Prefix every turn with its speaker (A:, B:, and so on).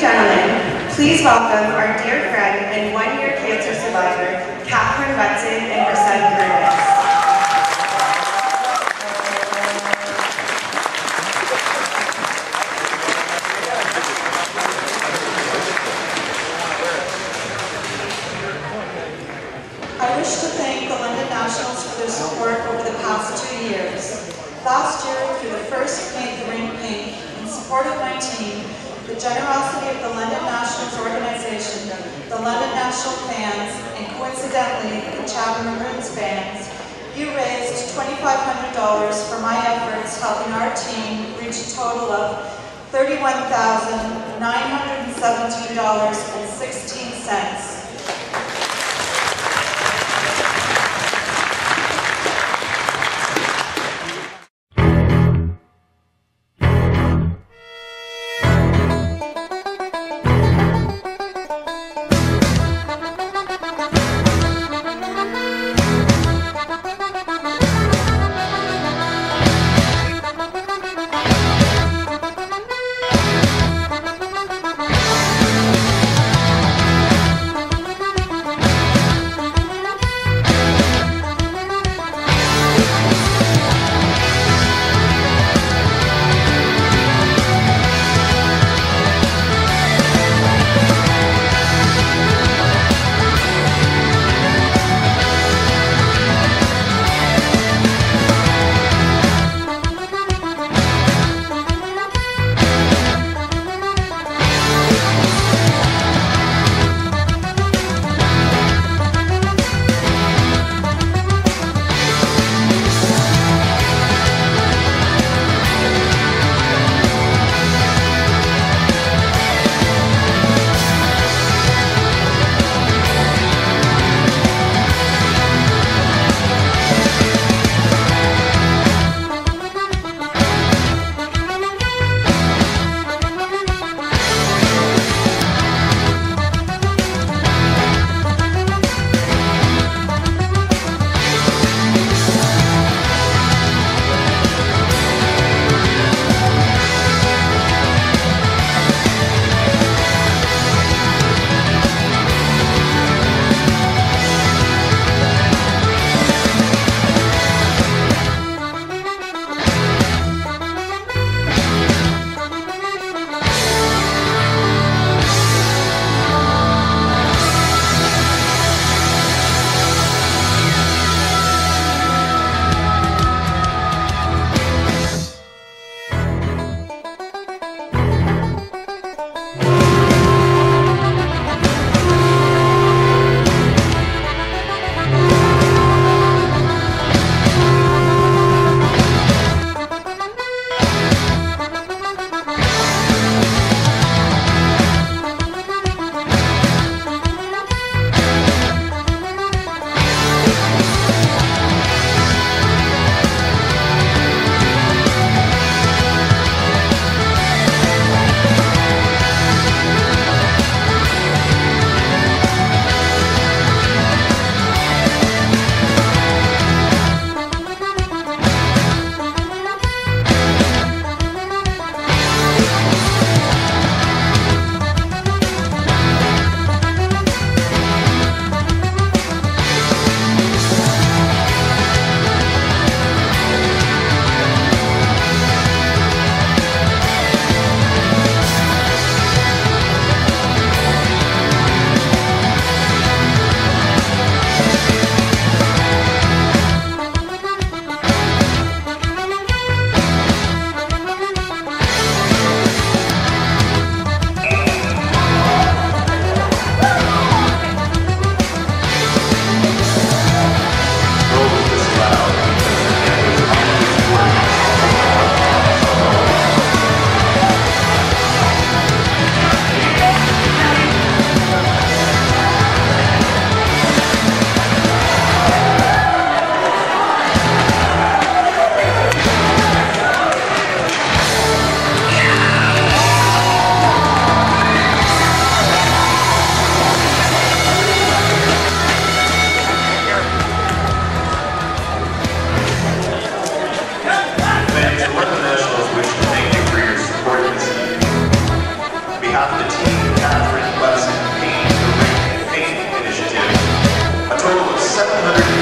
A: Gentlemen, please welcome our dear friend and one-year cancer survivor, Katherine Butson and her son Curtis.
B: I wish to thank the London Nationals for their support over the past two years. Last year, through the first Paint the Rink Pink, in support of my team, the generosity 11 national fans, and coincidentally, the Chatham Maroons fans, you raised $2,500 for my efforts helping our team reach a total of $31,917.16.
C: 700